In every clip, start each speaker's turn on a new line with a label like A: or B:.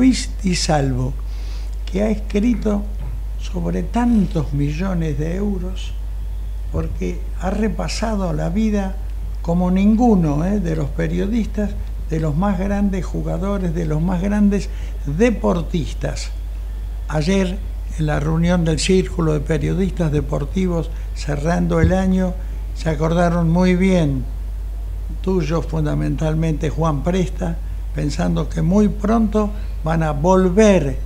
A: Luis Di Salvo, que ha escrito sobre tantos millones de euros porque ha repasado la vida como ninguno ¿eh? de los periodistas, de los más grandes jugadores, de los más grandes deportistas. Ayer, en la reunión del Círculo de Periodistas Deportivos, cerrando el año, se acordaron muy bien, tuyo fundamentalmente Juan Presta, pensando que muy pronto van a volver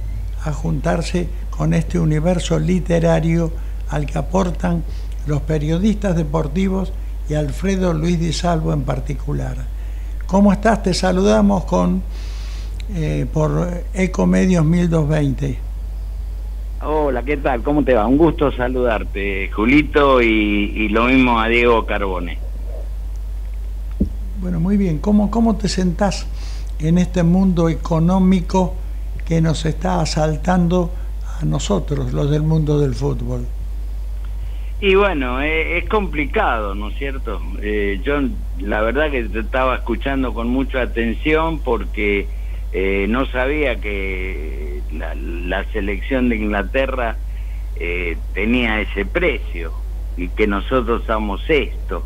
A: a juntarse con este universo literario al que aportan los periodistas deportivos y Alfredo Luis Di Salvo en particular. ¿Cómo estás? Te saludamos con eh, por Ecomedios 1220.
B: Hola, ¿qué tal? ¿Cómo te va? Un gusto saludarte, Julito, y, y lo mismo a Diego Carbone.
A: Bueno, muy bien. ¿Cómo, ¿Cómo te sentás en este mundo económico que nos está asaltando a nosotros, los del mundo del fútbol?
B: Y bueno, eh, es complicado, ¿no es cierto? Eh, yo la verdad que te estaba escuchando con mucha atención porque eh, no sabía que la, selección de Inglaterra tenía ese precio y que nosotros somos esto.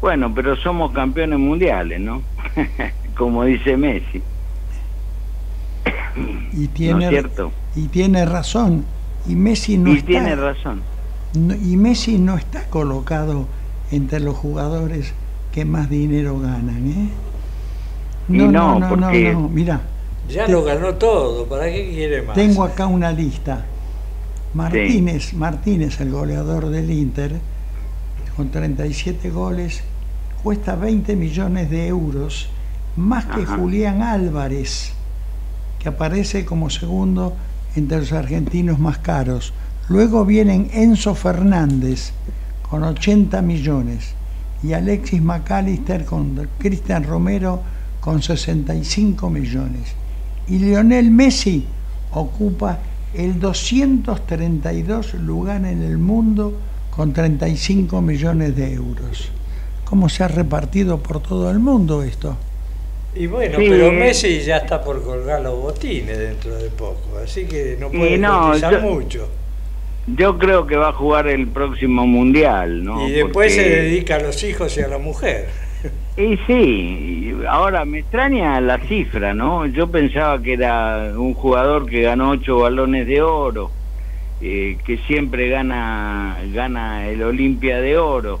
B: Bueno, pero somos campeones mundiales, ¿no? Como dice Messi.
A: Y tiene, cierto? Y tiene razón. Y Messi no
B: y tiene razón
A: y Messi no está colocado entre los jugadores que más dinero ganan, ¿eh?
B: No, no, no, no, no,
A: mira.
C: Ya lo ganó todo, ¿para qué quiere más?
A: Tengo acá una lista. Martínez, Martínez, el goleador del Inter, con 37 goles, cuesta 20 millones de euros, más que Julián Álvarez, que aparece como segundo entre los argentinos más caros. Luego vienen Enzo Fernández con 80 millones y Alexis McAllister con Cristian Romero con 65 millones. Y Lionel Messi ocupa el 232 lugar en el mundo con 35 millones de euros. ¿Cómo se ha repartido por todo el mundo esto?
C: Y bueno, pero Messi ya está por colgar los botines dentro de poco, así que no puede no, mucho.
B: Yo creo que va a jugar el próximo mundial, ¿no?
C: Y después se dedica a los hijos y a la mujer.
B: Y sí, ahora me extraña la cifra, ¿no? Yo pensaba que era un jugador que ganó ocho balones de oro, eh, que siempre gana, gana el Olimpia de Oro.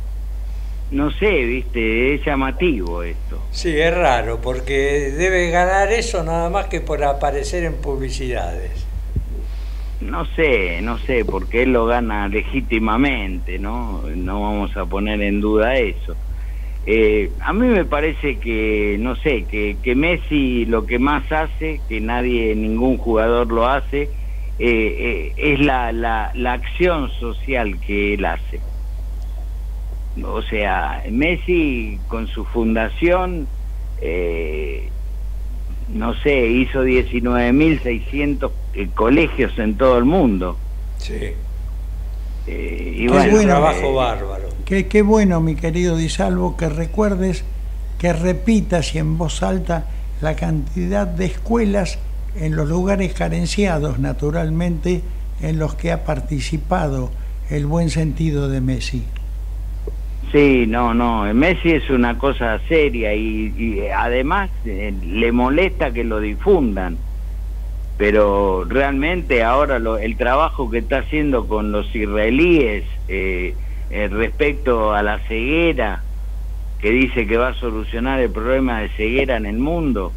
B: No sé, viste, es llamativo esto.
C: Sí, es raro, porque debe ganar eso nada más que por aparecer en publicidades.
B: No sé, no sé, porque él lo gana legítimamente, ¿no? No vamos a poner en duda eso. Eh, a mí me parece que, no sé, que, que, Messi lo que más hace, que nadie, ningún jugador lo hace, eh, eh, es la, la, la acción social que él hace. O sea, Messi con su fundación eh, no sé, hizo 19.600 eh, colegios en todo el mundo.
C: Sí. Eh, y bueno, trabajo bárbaro.
A: Qué, qué bueno, mi querido Di Salvo, que recuerdes, que repitas y en voz alta la cantidad de escuelas en los lugares carenciados, naturalmente, en los que ha participado el buen sentido de Messi.
B: Sí, no, no, Messi es una cosa seria y, además eh, le molesta que lo difundan, pero realmente ahora lo, el trabajo que está haciendo con los israelíes eh, eh, respecto a la ceguera, que dice que va a solucionar el problema de ceguera en el mundo,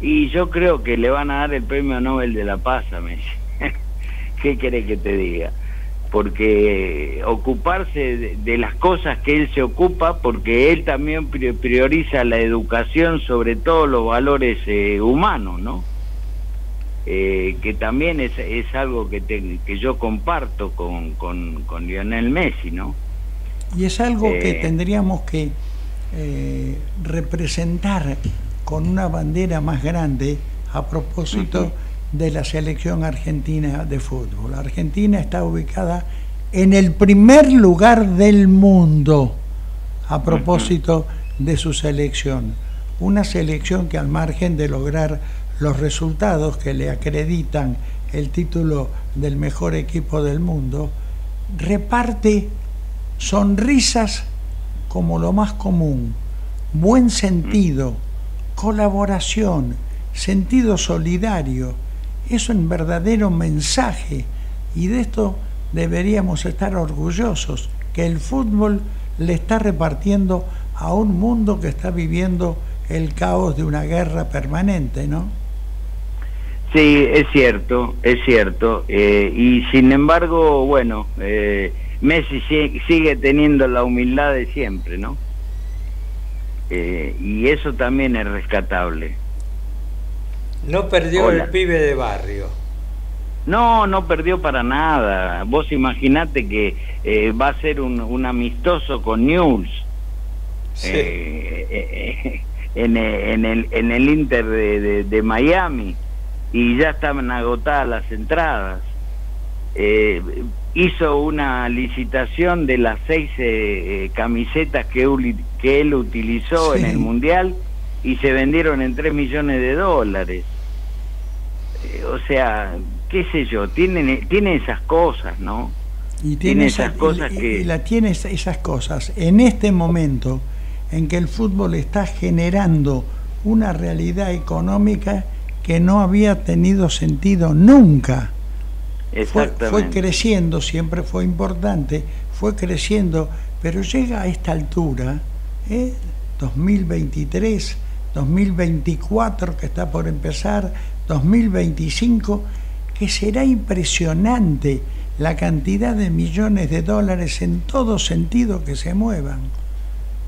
B: y yo creo que le van a dar el premio Nobel de la Paz a Messi. ¿Qué querés que te diga? Porque ocuparse de, las cosas que él se ocupa, porque él también prioriza la educación sobre todos los valores eh, humanos, ¿no? Eh, que también es, es algo que, que yo comparto con, con, con, Lionel Messi, ¿no?
A: Y es algo que eh, tendríamos que representar con una bandera más grande a propósito de la selección argentina de fútbol. Argentina está ubicada en el primer lugar del mundo a propósito de su selección. Una selección que al margen de lograr los resultados que le acreditan el título del mejor equipo del mundo, reparte sonrisas como lo más común, buen sentido, colaboración, sentido solidario. Es un verdadero mensaje y de esto deberíamos estar orgullosos, que el fútbol le está repartiendo a un mundo que está viviendo el caos de una guerra permanente, ¿no?
B: Sí, es cierto, es cierto. Eh, y sin embargo, bueno, eh, Messi sigue teniendo la humildad de siempre, ¿no? Eh, y eso también es rescatable.
C: No perdió el pibe de barrio.
B: No, no perdió para nada. Vos imaginate que va a ser un, amistoso con News. Sí. en, el, en el Inter de Miami y ya estaban agotadas las entradas. Eh, hizo una licitación de las seis eh, eh, camisetas que, que él utilizó en el Mundial y se vendieron en tres millones de dólares. O sea, qué sé yo, tiene, tiene esas cosas, ¿no?
A: Y tiene, esas cosas que... Y la tiene esas cosas. En este momento en que el fútbol está generando una realidad económica que no había tenido sentido nunca. Fue, fue, creciendo, siempre fue importante, fue creciendo, pero llega a esta altura, ¿eh? 2023, 2024 que está por empezar, 2025, que será impresionante la cantidad de millones de dólares en todo sentido que se muevan.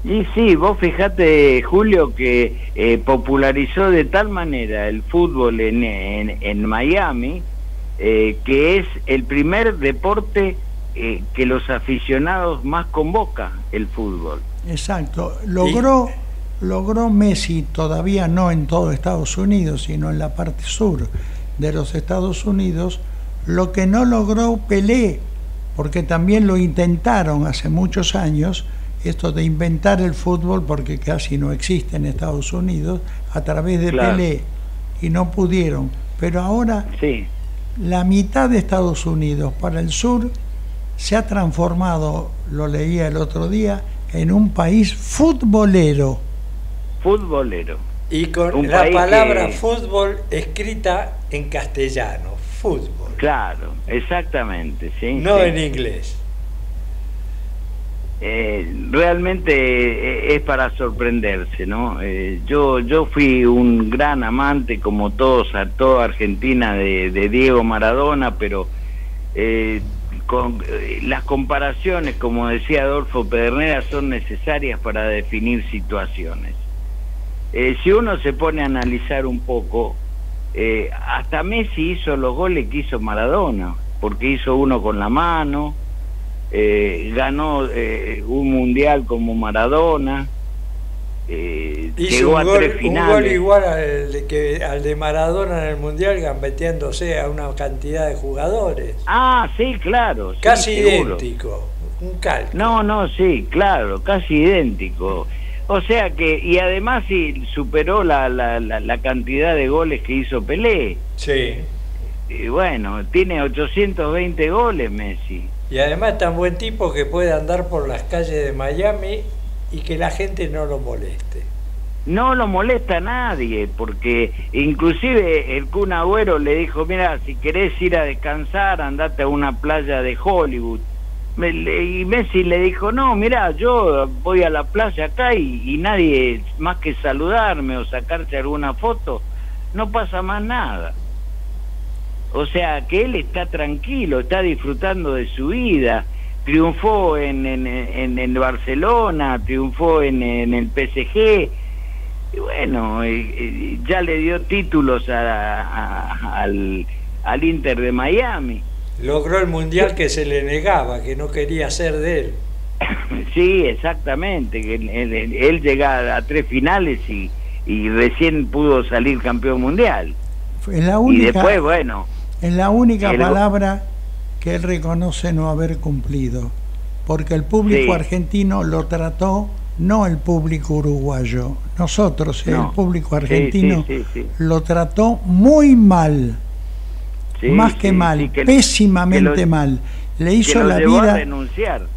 B: Y sí, vos fijate, Julio, que eh, popularizó de tal manera el fútbol en, en, Miami, eh, que es el primer deporte eh, que los aficionados más convoca, el fútbol.
A: Exacto. Logró, logró Messi, todavía no en todo Estados Unidos, sino en la parte sur de los Estados Unidos, lo que no logró Pelé, porque también lo intentaron hace muchos años, esto de inventar el fútbol, porque casi no existe en Estados Unidos, a través de Pelé, y no pudieron. Pero ahora sí. la mitad de Estados Unidos para el sur se ha transformado, lo leía el otro día, en un país futbolero.
B: Futbolero.
C: Y con la palabra fútbol escrita en castellano, fútbol.
B: Claro, exactamente, sí.
C: No en inglés.
B: Eh, realmente eh, es para sorprenderse, ¿no? Eh, yo yo fui un gran amante, como todos, a toda Argentina, de, Diego Maradona, pero con, las comparaciones, como decía Adolfo Pedernera, son necesarias para definir situaciones. Si uno se pone a analizar un poco, hasta Messi hizo los goles que hizo Maradona, porque hizo uno con la mano, eh, ganó eh, un mundial como Maradona,
C: eh, llegó a tres finales. Un gol igual al de, que, al de Maradona en el mundial, gambeteándose a una cantidad de jugadores.
B: Ah, sí, claro.
C: Casi idéntico, un calco.
B: No, no, sí, claro, casi idéntico. O sea que, y además sí, superó la, la, la, cantidad de goles que hizo Pelé.
C: Sí.
B: Y bueno, tiene 820 goles Messi.
C: Y además tan buen tipo que puede andar por las calles de Miami y que la gente no lo moleste.
B: No lo molesta a nadie, porque inclusive el Kun Agüero le dijo, mira, si querés ir a descansar, andate a una playa de Hollywood. Y Messi le dijo, no, mira, yo voy a la playa acá y, nadie más que saludarme o sacarse alguna foto, no pasa más nada. O sea, que él está tranquilo, está disfrutando de su vida. Triunfó en, en, en, Barcelona, triunfó en, el PSG. Y bueno, ya le dio títulos al, al Inter de Miami.
C: Logró el mundial que se le negaba, que no quería ser de él.
B: sí, exactamente. Él, llega a tres finales y, y recién pudo salir campeón mundial.
A: la única, y después, bueno, es la única palabra que él reconoce no haber cumplido, porque el público argentino lo trató no el público uruguayo. Nosotros, el público argentino, lo trató muy mal. Más que mal, pésimamente mal. Le hizo la vida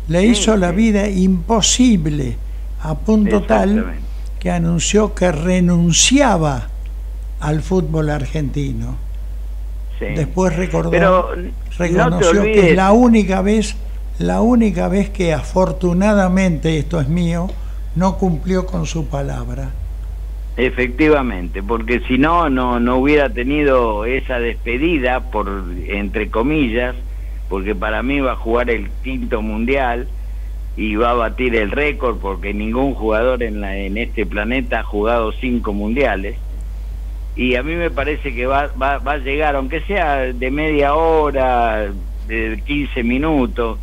A: le hizo la vida imposible a punto tal que anunció que renunciaba al fútbol argentino. Después recordó, reconoció que es la única vez, la única vez que afortunadamente, esto es mío, no cumplió con su palabra.
B: Efectivamente, porque si no, no, no hubiera tenido esa despedida, por entre comillas, porque para mí va a jugar el quinto mundial y va a batir el récord, porque ningún jugador en, la, en este planeta ha jugado cinco mundiales y a mí me parece que va, va, va a llegar, aunque sea de media hora, de 15 minutos.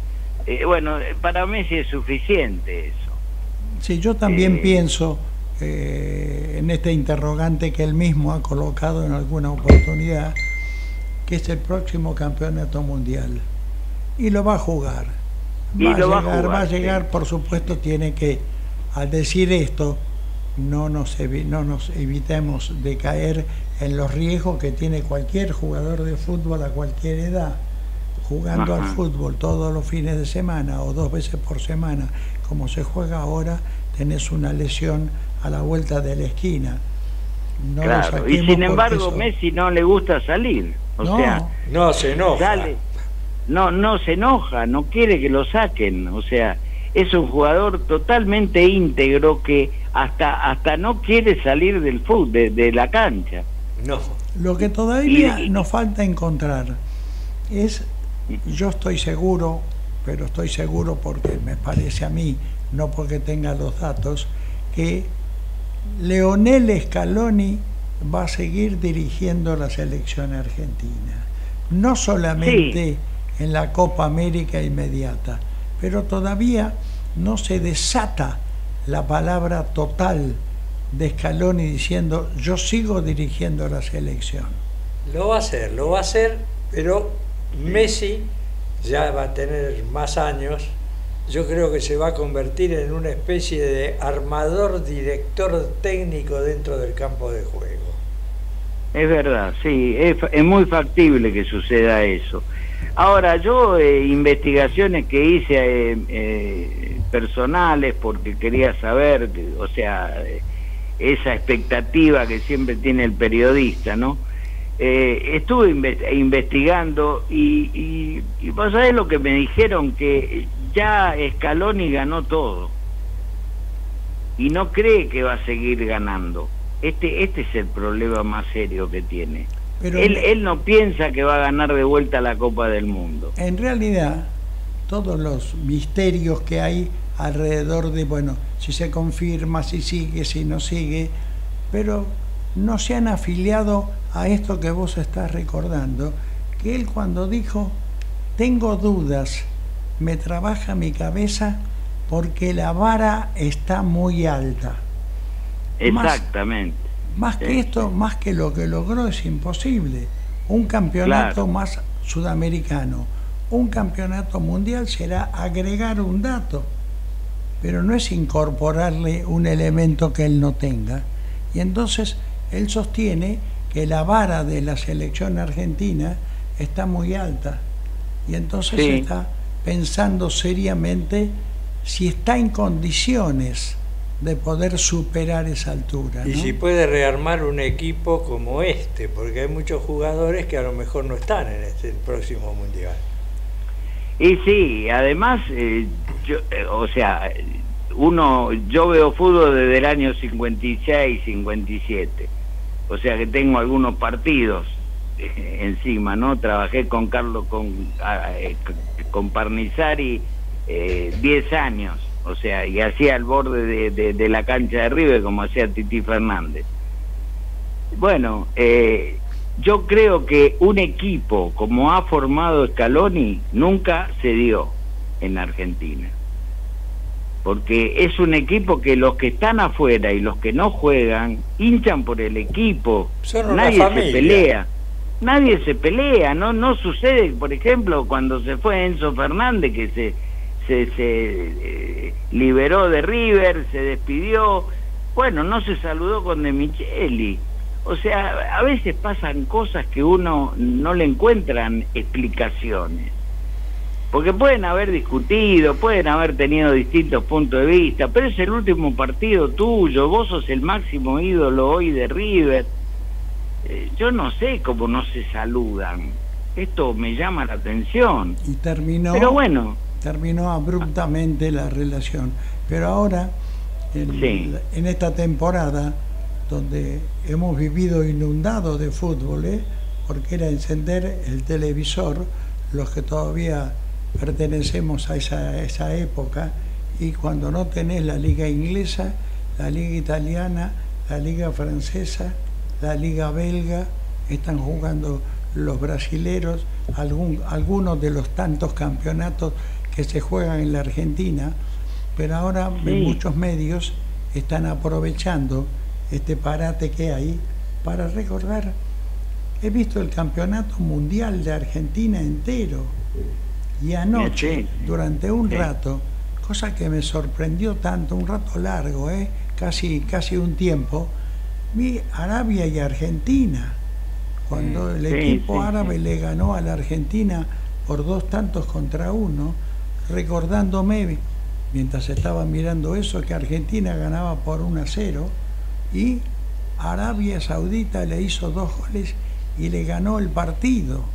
B: Eh, bueno, para Messi es suficiente eso.
A: Sí, yo también eh, pienso eh, en este interrogante que él mismo ha colocado en alguna oportunidad, que es el próximo campeonato mundial. Y lo va a jugar. Va, a, llegar, va a llegar, por supuesto, tiene que, al decir esto, no nos, no nos evitemos de caer en los riesgos que tiene cualquier jugador de fútbol a cualquier edad, jugando al fútbol todos los fines de semana o dos veces por semana, como se juega ahora, tenés una lesión a la vuelta de la esquina.
B: No y sin embargo Messi no le gusta salir, o no, sea,
C: no se enoja.
B: no, no se enoja, no quiere que lo saquen, o sea, es un jugador totalmente íntegro que hasta hasta no quiere salir del fútbol, de, la cancha.
A: No. Lo que todavía nos falta encontrar es, yo estoy seguro, pero estoy seguro porque me parece a mí, no porque tenga los datos, que Leonel Scaloni va a seguir dirigiendo la selección argentina. No solamente en la Copa América inmediata, pero todavía no se desata la palabra total de Scaloni diciendo yo sigo dirigiendo la selección.
C: Lo va a hacer, lo va a hacer, pero Messi ya va a tener más años. Yo creo que se va a convertir en una especie de armador, director técnico dentro del campo de juego.
B: Es verdad, sí, es, muy factible que suceda eso. Ahora, yo eh, investigaciones que hice eh, eh, personales porque quería saber, o sea, esa expectativa que siempre tiene el periodista, ¿no? estuve investigando y, y, y vos sabés lo que me dijeron, que ya Scaloni ganó todo y no cree que va a seguir ganando. Este, este es el problema más serio que tiene él, él no piensa que va a ganar de vuelta la Copa del Mundo.
A: En realidad, todos los misterios que hay alrededor de, bueno, si se confirma, si sigue, si no sigue, pero no se han afiliado a esto que vos estás recordando, que él cuando dijo, tengo dudas, me trabaja mi cabeza porque la vara está muy alta.
B: Exactamente.
A: Más que esto, más que lo que logró es imposible. Un campeonato más sudamericano, un campeonato mundial será agregar un dato, pero no es incorporarle un elemento que él no tenga. Y entonces él sostiene que la vara de la selección argentina está muy alta. Y entonces está pensando seriamente si está en condiciones de poder superar esa altura.
C: Y si puede rearmar un equipo como este, porque hay muchos jugadores que a lo mejor no están en este próximo mundial.
B: Y sí, además, eh, yo, eh, o sea, uno, yo veo fútbol desde el año 56, 57, o sea que tengo algunos partidos encima, ¿no? Trabajé con Carlos, con, ah, con Parnizari 10 años o sea, y hacía al borde de, la cancha de River como hacía Titi Fernández. Bueno, eh, yo creo que un equipo como ha formado Scaloni nunca se dio en Argentina. Porque es un equipo que los que están afuera y los que no juegan hinchan por el equipo. Nadie se pelea. Nadie se pelea, no no sucede, por ejemplo, cuando se fue Enzo Fernández que se se, se eh, liberó de River, se despidió, bueno, no se saludó con De Micheli. O sea, a veces pasan cosas que uno no le encuentran explicaciones. Porque pueden haber discutido, pueden haber tenido distintos puntos de vista, pero es el último partido tuyo, vos sos el máximo ídolo hoy de River. Eh, yo no sé cómo no se saludan. Esto me llama la atención.
A: Y terminó,
B: Pero bueno,
A: terminó abruptamente la relación. Pero ahora, en,
B: Sí.
A: en esta temporada, donde hemos vivido inundados de fútbol, ¿eh? porque era encender el televisor, los que todavía pertenecemos a esa, esa época, y cuando no tenés la liga inglesa, la liga italiana, la liga francesa, la liga belga, están jugando los brasileros, algún, algunos de los tantos campeonatos que se juegan en la Argentina, pero ahora
B: Sí.
A: muchos medios están aprovechando este parate que hay para recordar. He visto el campeonato mundial de Argentina entero y anoche, durante un rato, cosa que me sorprendió tanto, un rato largo, ¿eh? casi, casi un tiempo, Arabia y Argentina. Cuando el
B: Sí,
A: equipo
B: sí,
A: árabe
B: sí.
A: le ganó a la Argentina por dos tantos contra uno, recordándome, mientras estaba mirando eso, que Argentina ganaba por 1 a 0 y Arabia Saudita le hizo dos goles y le ganó el partido.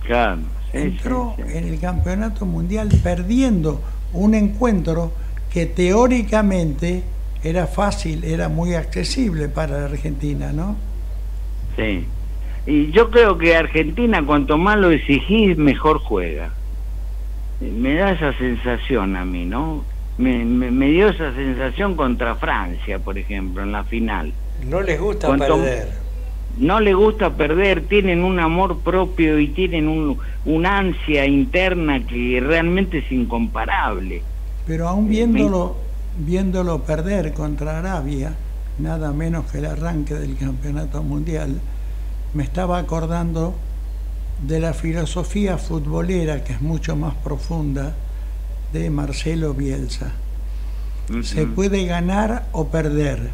B: claro.
A: Entró en el campeonato mundial perdiendo un encuentro que teóricamente era fácil, era muy accesible para la Argentina, ¿no?
B: Sí. Y yo creo que Argentina, cuanto más lo exigís, mejor juega. Me da esa sensación a mí, ¿no? Me, me- me dio esa sensación contra Francia, por ejemplo, en la final.
C: No les gusta
B: Cuanto-
C: perder.
B: No le gusta perder, tienen un amor propio y tienen un, una ansia interna que realmente es incomparable.
A: Pero aún viéndolo, viéndolo perder contra Arabia, nada menos que el arranque del campeonato mundial, me estaba acordando de la filosofía futbolera, que es mucho más profunda, de Marcelo Bielsa. Se puede ganar o perder.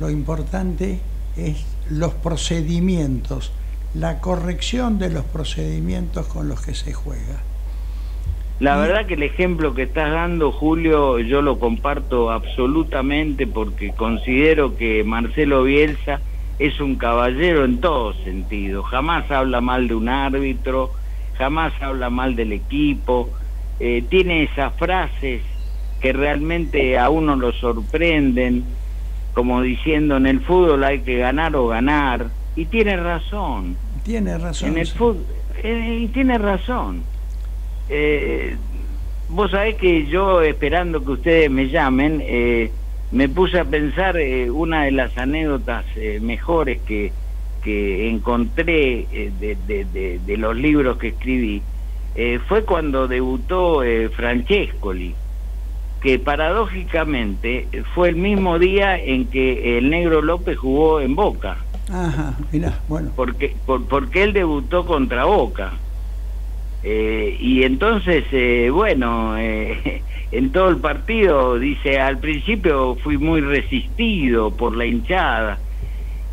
A: Lo importante es los procedimientos, la corrección de los procedimientos con los que se juega.
B: La verdad que el ejemplo que estás dando, Julio, yo lo comparto absolutamente porque considero que Marcelo Bielsa es un caballero en todo sentido. Jamás habla mal de un árbitro, jamás habla mal del equipo. eh, tiene esas frases que realmente a uno lo sorprenden, como diciendo en el fútbol hay que ganar o ganar. Y tiene razón.
A: Tiene razón.
B: En el
A: sí.
B: fútbol, eh, y tiene razón. Eh, vos sabés que yo, esperando que ustedes me llamen, eh, me puse a pensar eh, una de las anécdotas eh, mejores que, que encontré eh, de, de- de- de los libros que escribí. eh, fue cuando debutó eh, Francescoli, que paradójicamente fue el mismo día en que el negro López jugó en Boca
A: Ajá, mirá, bueno.
B: porque por- porque él debutó contra Boca Eh, y entonces eh, bueno eh, en todo el partido dice al principio fui muy resistido por la hinchada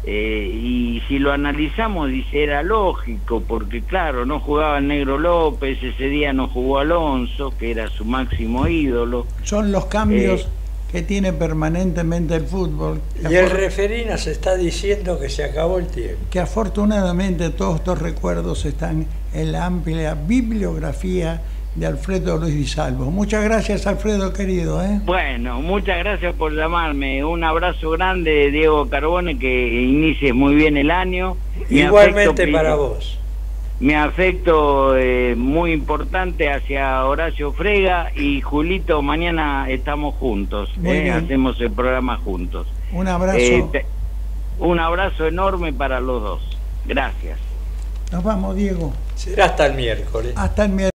B: Eh, y si lo analizamos dice era lógico porque claro no jugaba el negro López ese día no jugó Alonso que era su máximo ídolo
A: Son los cambios
B: Eh.
A: Que tiene permanentemente el fútbol.
C: Y el referí nos está diciendo que se acabó el tiempo.
A: que afortunadamente todos estos recuerdos están en la amplia bibliografía de Alfredo Luis Di Salvo. Muchas gracias, Alfredo querido. ¿eh?
B: Bueno, muchas gracias por llamarme. Un abrazo grande, Diego Carbone, que inicies muy bien el año.
C: Igualmente
B: afecto
C: para vos.
B: Mi afecto eh, muy importante hacia Horacio Frega y Julito, mañana estamos juntos, eh, hacemos el programa juntos.
A: Un abrazo.
B: Eh, te- un abrazo enorme para los dos. Gracias.
A: Nos vamos, Diego.
C: Será hasta el miércoles.
A: Hasta el miércoles.